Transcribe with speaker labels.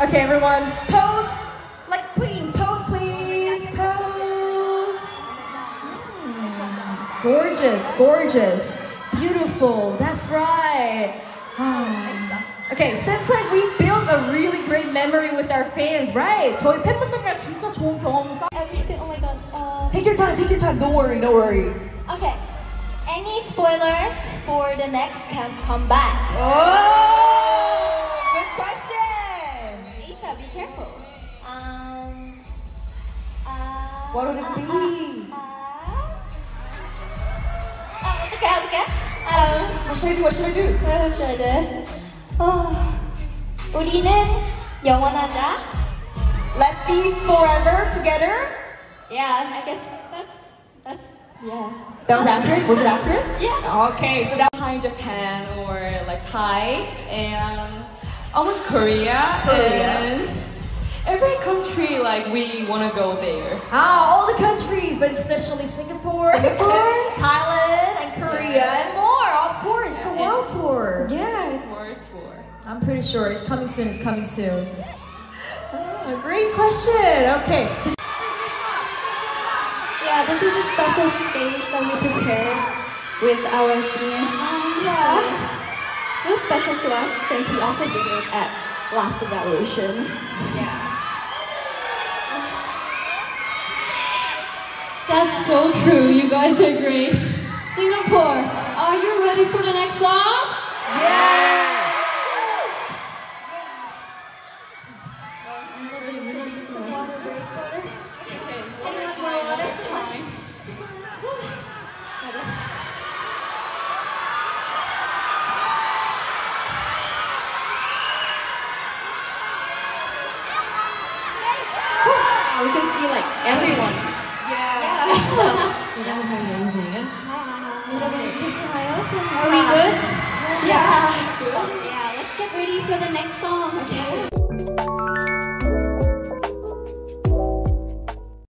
Speaker 1: Okay, everyone, pose like a queen. Pose, please. Pose. Hmm, Gorgeous, gorgeous, beautiful. That's right. Ah. Okay, seems like we built a really great memory with our fans, right? 저희 팬분들이랑 진짜 좋은 경험 쌓.
Speaker 2: Everything. Oh my god. Uh,
Speaker 1: Take your time, take your time. Don't worry, don't worry.
Speaker 2: okay. Any spoilers for the next camp comeback?
Speaker 1: Oh, What would it be?
Speaker 2: Uh, uh, 어떡해, 어떡해? Um,
Speaker 1: What should I do? What should I do?
Speaker 2: what should I do? 어, 우리는 영원하자.
Speaker 1: Let's be forever together.
Speaker 2: Yeah, I guess that's that's yeah.
Speaker 1: That was accurate. Was it accurate?
Speaker 2: Yeah.
Speaker 1: Okay, so that.
Speaker 3: Thai Japan or like Thai and almost Korea,
Speaker 1: Korea.
Speaker 3: and every country like we want to go there.
Speaker 1: Ah, all the countries, but especially Singapore, Thailand, and Korea, and more. Of course, the
Speaker 3: Yeah.
Speaker 1: world tour.
Speaker 3: Yeah, it's world tour.
Speaker 1: I'm pretty sure it's coming soon. It's coming soon. Ah, great question. Okay.
Speaker 2: Yeah, this is a special stage that we prepared with our seniors. Yeah. It was special to us since we also did it at Last Evaluation.
Speaker 4: That's so true. You guys are great. Singapore, are you ready for the next song? Yeah!
Speaker 2: We can see like everyone.
Speaker 4: You guys are amazing.
Speaker 2: Are we good? Yeah. Yeah, let's get ready for the next song. Okay.